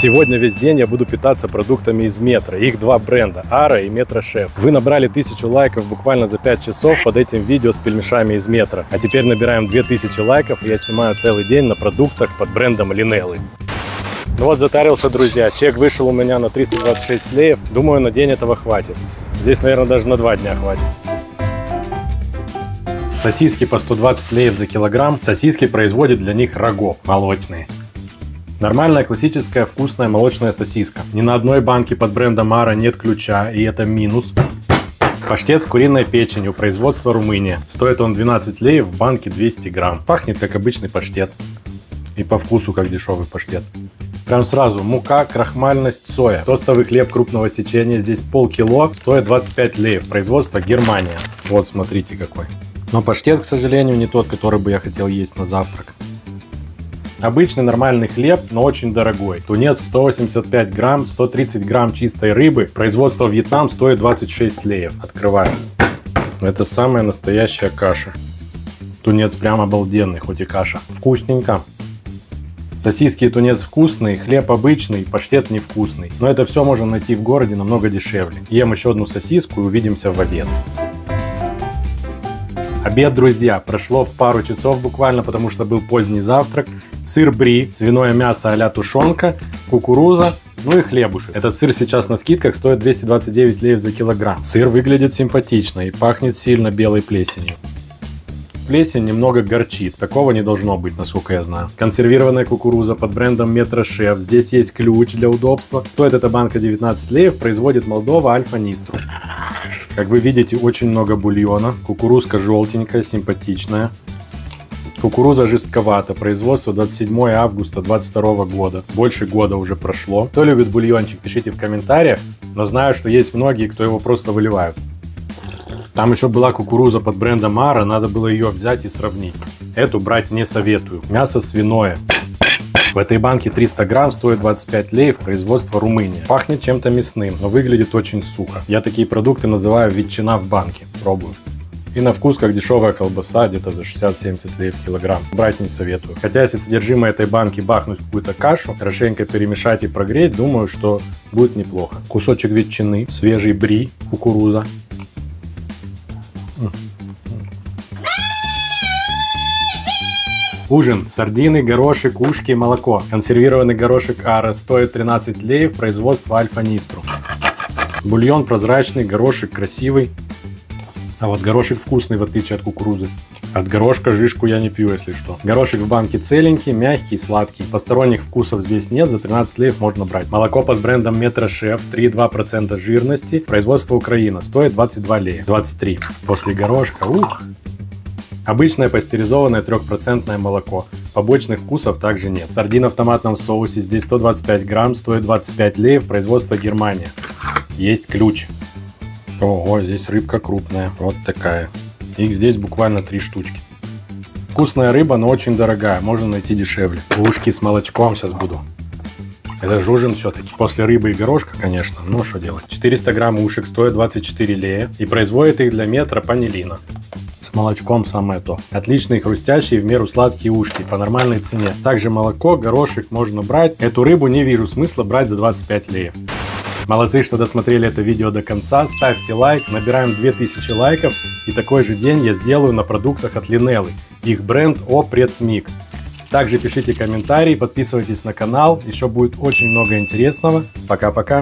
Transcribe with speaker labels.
Speaker 1: Сегодня весь день я буду питаться продуктами из Метро. Их два бренда, Ара и Метро Шеф. Вы набрали тысячу лайков буквально за 5 часов под этим видео с пельмешами из Метро. А теперь набираем 2000 лайков, и я снимаю целый день на продуктах под брендом Линеллы. Ну вот затарился, друзья. Чек вышел у меня на 326 леев. Думаю, на день этого хватит. Здесь, наверное, даже на два дня хватит. Сосиски по 120 леев за килограмм. Сосиски производят для них рогов молочные. Нормальная классическая вкусная молочная сосиска. Ни на одной банке под брендом Мара нет ключа, и это минус. Паштет с куриной печенью, производство Румыния. Стоит он 12 леев, в банке 200 грамм. Пахнет как обычный паштет. И по вкусу как дешевый паштет. Прям сразу. Мука, крахмальность, соя. Тостовый хлеб крупного сечения. Здесь полкило. Стоит 25 леев. Производство Германия. Вот, смотрите какой. Но паштет, к сожалению, не тот, который бы я хотел есть на завтрак. Обычный нормальный хлеб, но очень дорогой. Тунец 185 грамм, 130 грамм чистой рыбы. Производство Вьетнам стоит 26 леев. Открываю. Это самая настоящая каша. Тунец прям обалденный, хоть и каша. Вкусненько. Сосиски и тунец вкусный, хлеб обычный, паштет невкусный. Но это все можно найти в городе намного дешевле. Ем еще одну сосиску и увидимся в обед. Обед, друзья, прошло пару часов буквально, потому что был поздний завтрак. Сыр бри, свиное мясо а тушенка, кукуруза, ну и хлебушек. Этот сыр сейчас на скидках стоит 229 леев за килограмм. Сыр выглядит симпатично и пахнет сильно белой плесенью. Плесень немного горчит. Такого не должно быть, насколько я знаю. Консервированная кукуруза под брендом Метро Шеф. Здесь есть ключ для удобства. Стоит эта банка 19 леев. Производит Молдова Альфа Нистру. Как вы видите, очень много бульона. Кукурузка желтенькая, симпатичная. Кукуруза жестковата. Производство 27 августа 2022 года. Больше года уже прошло. Кто любит бульончик, пишите в комментариях. Но знаю, что есть многие, кто его просто выливают. Там еще была кукуруза под брендом Мара, надо было ее взять и сравнить. Эту брать не советую. Мясо свиное. В этой банке 300 грамм стоит 25 леев, производство Румыния. Пахнет чем-то мясным, но выглядит очень сухо. Я такие продукты называю ветчина в банке. Пробую. И на вкус как дешевая колбаса, где-то за 60-70 леев килограмм. Брать не советую. Хотя если содержимое этой банки бахнуть в какую-то кашу, хорошенько перемешать и прогреть, думаю, что будет неплохо. Кусочек ветчины, свежий бри, кукуруза. Ужин. Сардины, горошек, ушки, молоко. Консервированный горошек Ара стоит 13 леев, производство Альфа Нистру. Бульон прозрачный, горошек красивый. А вот горошек вкусный, в отличие от кукурузы. От горошка жишку я не пью, если что. Горошек в банке целенький, мягкий, сладкий. Посторонних вкусов здесь нет, за 13 леев можно брать. Молоко под брендом Метро Шеф, 3,2% жирности. Производство Украина, стоит 22 лея. 23. После горошка, ух, Обычное пастеризованное 3% молоко. Побочных вкусов также нет. Сардина в томатном соусе здесь 125 грамм, стоит 25 леев, производство Германия. Есть ключ. Ого, здесь рыбка крупная, вот такая. Их здесь буквально три штучки. Вкусная рыба, но очень дорогая, можно найти дешевле. Ушки с молочком сейчас буду. Это же ужин все-таки. После рыбы и горошка, конечно, ну что делать. 400 грамм ушек стоит 24 лея и производит их для метра панелина с молочком самое то. Отличные хрустящие в меру сладкие ушки по нормальной цене. Также молоко, горошек можно брать. Эту рыбу не вижу смысла брать за 25 леев. Молодцы, что досмотрели это видео до конца. Ставьте лайк, набираем 2000 лайков. И такой же день я сделаю на продуктах от Линеллы. Их бренд О Предсмик. Также пишите комментарии, подписывайтесь на канал. Еще будет очень много интересного. Пока-пока.